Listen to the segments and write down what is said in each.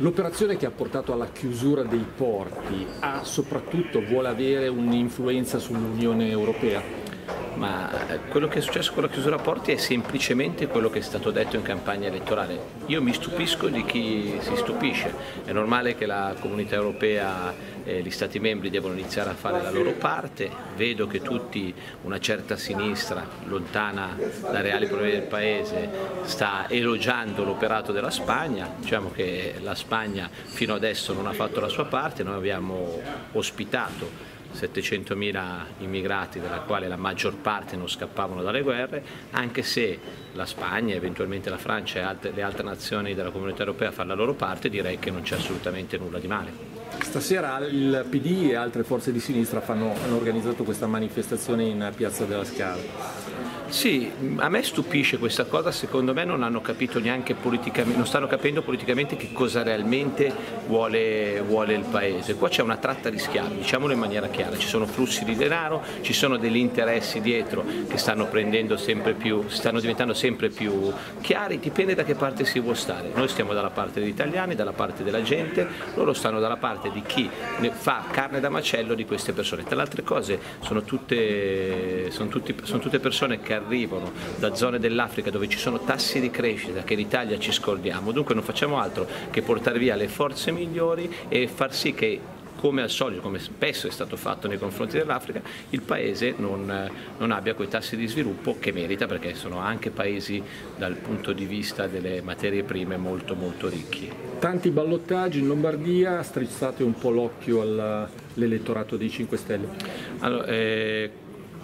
L'operazione che ha portato alla chiusura dei porti ha soprattutto vuole avere un'influenza sull'Unione Europea? Ma eh, quello che è successo con la chiusura porti è semplicemente quello che è stato detto in campagna elettorale. Io mi stupisco di chi si stupisce, è normale che la comunità europea e gli Stati membri devono iniziare a fare la loro parte, vedo che tutti, una certa sinistra, lontana dai reali problemi del Paese, sta elogiando l'operato della Spagna, diciamo che la Spagna fino adesso non ha fatto la sua parte, noi abbiamo ospitato 700.000 immigrati, della quale la maggior parte non scappavano dalle guerre, anche se la Spagna, eventualmente la Francia e altre, le altre nazioni della comunità europea fanno la loro parte, direi che non c'è assolutamente nulla di male. Stasera il PD e altre forze di sinistra fanno, hanno organizzato questa manifestazione in Piazza della Scala. Sì, a me stupisce questa cosa, secondo me non hanno capito neanche politicamente, non stanno capendo politicamente che cosa realmente vuole, vuole il Paese. Qua c'è una tratta di schiavi, diciamolo in maniera chiara, ci sono flussi di denaro, ci sono degli interessi dietro che stanno, più, stanno diventando sempre più chiari, dipende da che parte si vuole stare. Noi stiamo dalla parte degli italiani, dalla parte della gente, loro stanno dalla parte di chi fa carne da macello di queste persone. Tra le altre cose sono tutte, sono tutti, sono tutte persone che arrivano da zone dell'Africa dove ci sono tassi di crescita che in Italia ci scordiamo, dunque non facciamo altro che portare via le forze migliori e far sì che come al solito, come spesso è stato fatto nei confronti dell'Africa, il Paese non, non, abbia quei tassi di sviluppo che merita perché sono anche paesi dal punto di vista delle materie prime molto molto ricchi. Tanti ballottaggi in Lombardia, strizzate un po' l'occhio all'elettorato dei 5 Stelle? Allora, eh,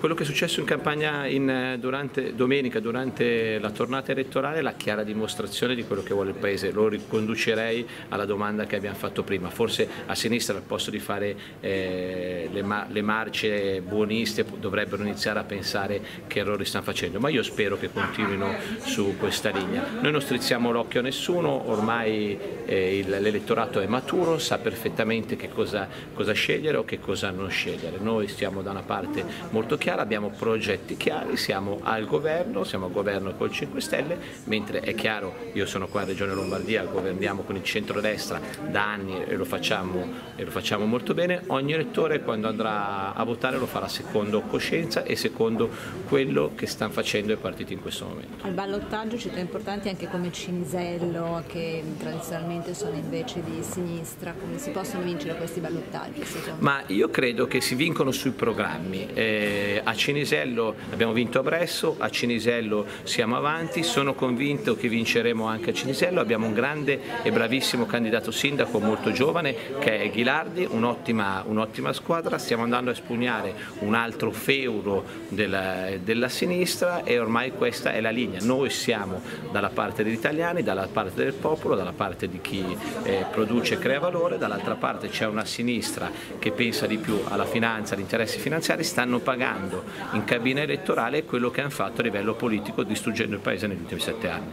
quello che è successo in campagna in, eh, durante, domenica, durante la tornata elettorale, è la chiara dimostrazione di quello che vuole il Paese. Lo riconducerei alla domanda che abbiamo fatto prima. Forse a sinistra, al posto di fare eh, le, le, marce buoniste, dovrebbero iniziare a pensare che errori stanno facendo. Ma io spero che continuino su questa linea. Noi non strizziamo l'occhio a nessuno, ormai eh, l'elettorato è maturo, sa perfettamente che cosa, cosa scegliere o che cosa non scegliere. Noi stiamo da una parte molto chiara chiara, abbiamo progetti chiari, siamo al governo, siamo al governo col 5 Stelle, mentre è chiaro, io sono qua in Regione Lombardia, governiamo con il centrodestra da anni e lo facciamo, e lo facciamo molto bene, ogni elettore quando andrà a votare lo farà secondo coscienza e secondo quello che stanno facendo i partiti in questo momento. Al ballottaggio città importanti anche come Cinisello, che tradizionalmente sono invece di sinistra, come si possono vincere questi ballottaggi? Ma io credo che si vincono sui programmi. Eh, a Cinisello abbiamo vinto a Bresso, a Cinisello siamo avanti, sono convinto che vinceremo anche a Cinisello, abbiamo un grande e bravissimo candidato sindaco molto giovane che è Ghilardi, un'ottima, un squadra, stiamo andando a espugnare un altro feudo della, della sinistra e ormai questa è la linea, noi siamo dalla parte degli italiani, dalla parte del popolo, dalla parte di chi eh, produce e crea valore, dall'altra parte c'è una sinistra che pensa di più alla finanza, agli interessi finanziari, stanno pagando in cabina elettorale quello che hanno fatto a livello politico distruggendo il Paese negli ultimi sette anni.